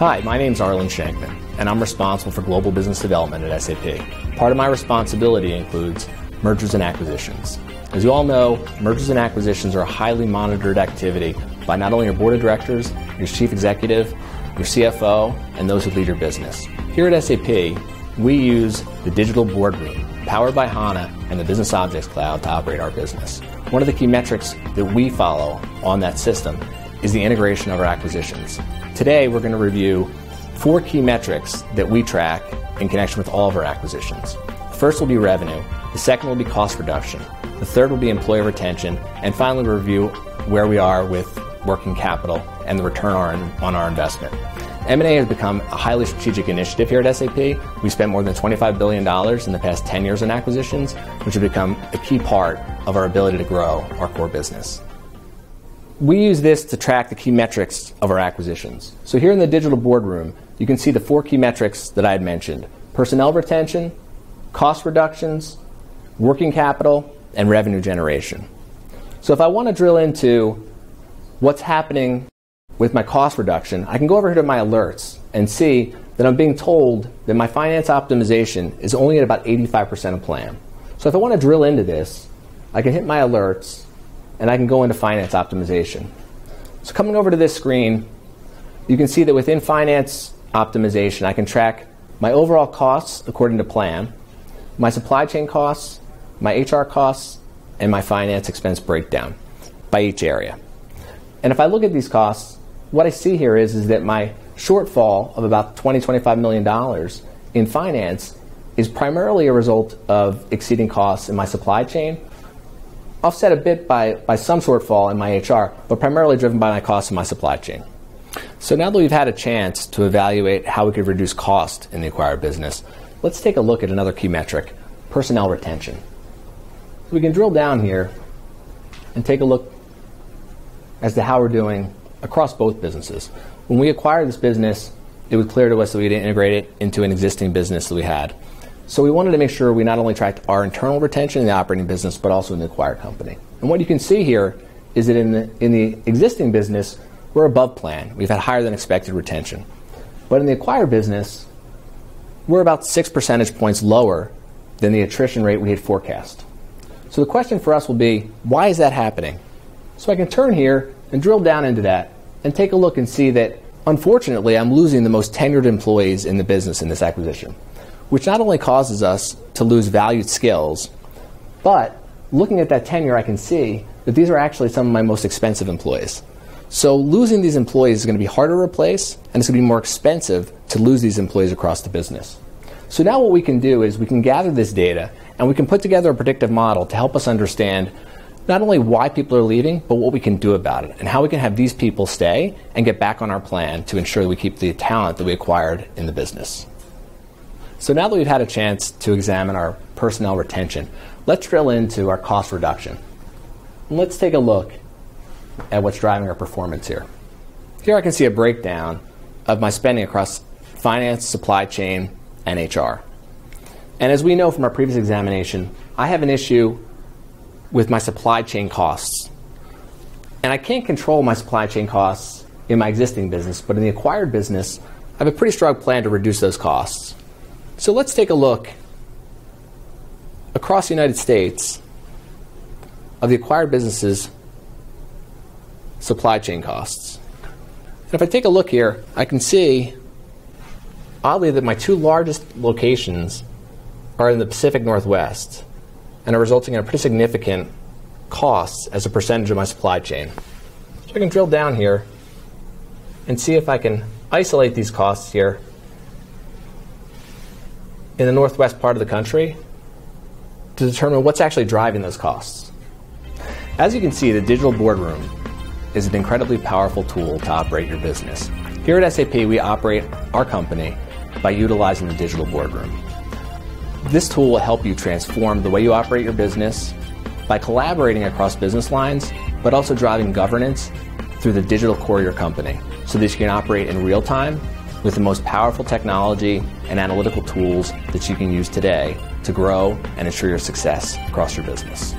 Hi, my name is Arlen Shenkman, and I'm responsible for global business development at SAP. Part of my responsibility includes mergers and acquisitions. As you all know, mergers and acquisitions are a highly monitored activity by not only your board of directors, your chief executive, your CFO, and those who lead your business. Here at SAP, we use the digital boardroom powered by HANA and the Business Objects Cloud to operate our business. One of the key metrics that we follow on that system is the integration of our acquisitions. Today, we're going to review four key metrics that we track in connection with all of our acquisitions. First will be revenue, the second will be cost reduction, the third will be employee retention, and finally, we'll review where we are with working capital and the return on our investment. M&A has become a highly strategic initiative here at SAP. We spent more than $25 billion in the past 10 years in acquisitions, which have become a key part of our ability to grow our core business. We use this to track the key metrics of our acquisitions. So here in the digital boardroom, you can see the four key metrics that I had mentioned: personnel retention, cost reductions, working capital, and revenue generation. So if I want to drill into what's happening with my cost reduction, I can go over here to my alerts and see that I'm being told that my finance optimization is only at about 85% of plan. So if I want to drill into this, I can hit my alerts and I can go into finance optimization. So coming over to this screen, you can see that within finance optimization, I can track my overall costs according to plan, my supply chain costs, my HR costs, and my finance expense breakdown by each area. And if I look at these costs, what I see here is, is that my shortfall of about $20, $25 million in finance is primarily a result of exceeding costs in my supply chain offset a bit by, by some shortfall in my HR, but primarily driven by my costs in my supply chain. So now that we've had a chance to evaluate how we could reduce cost in the acquired business, let's take a look at another key metric, personnel retention. So we can drill down here and take a look as to how we're doing across both businesses. When we acquired this business, it was clear to us that we had to integrate it into an existing business that we had. So we wanted to make sure we not only tracked our internal retention in the operating business, but also in the acquired company. And what you can see here is that in the, in the existing business, we're above plan. We've had higher than expected retention. But in the acquired business, we're about six percentage points lower than the attrition rate we had forecast. So the question for us will be, why is that happening? So I can turn here and drill down into that and take a look and see that, unfortunately, I'm losing the most tenured employees in the business in this acquisition which not only causes us to lose valued skills, but looking at that tenure, I can see that these are actually some of my most expensive employees. So losing these employees is going to be harder to replace, and it's going to be more expensive to lose these employees across the business. So now what we can do is we can gather this data and we can put together a predictive model to help us understand not only why people are leaving, but what we can do about it and how we can have these people stay and get back on our plan to ensure that we keep the talent that we acquired in the business. So now that we've had a chance to examine our personnel retention, let's drill into our cost reduction. And let's take a look at what's driving our performance here. Here I can see a breakdown of my spending across finance, supply chain, and HR. And as we know from our previous examination, I have an issue with my supply chain costs. And I can't control my supply chain costs in my existing business, but in the acquired business, I have a pretty strong plan to reduce those costs. So let's take a look across the United States of the acquired businesses' supply chain costs. And if I take a look here, I can see, oddly, that my two largest locations are in the Pacific Northwest and are resulting in a pretty significant costs as a percentage of my supply chain. So I can drill down here and see if I can isolate these costs here in the northwest part of the country to determine what's actually driving those costs. As you can see, the digital boardroom is an incredibly powerful tool to operate your business. Here at SAP, we operate our company by utilizing the digital boardroom. This tool will help you transform the way you operate your business by collaborating across business lines, but also driving governance through the digital core of your company so that you can operate in real time with the most powerful technology and analytical tools that you can use today to grow and ensure your success across your business.